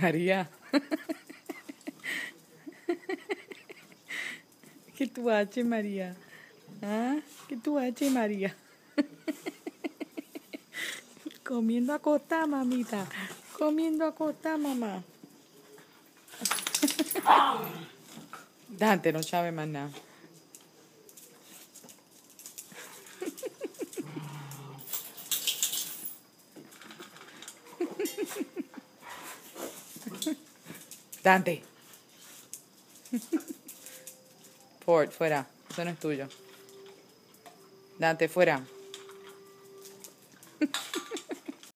María. ¿Qué tú haces, María? ¿Ah? ¿Qué tú haces, María? Comiendo acostada, mamita. Comiendo acostada, mamá. Dante no sabe más nada. Dante. Ford, fuera. Eso no es tuyo. Dante, fuera.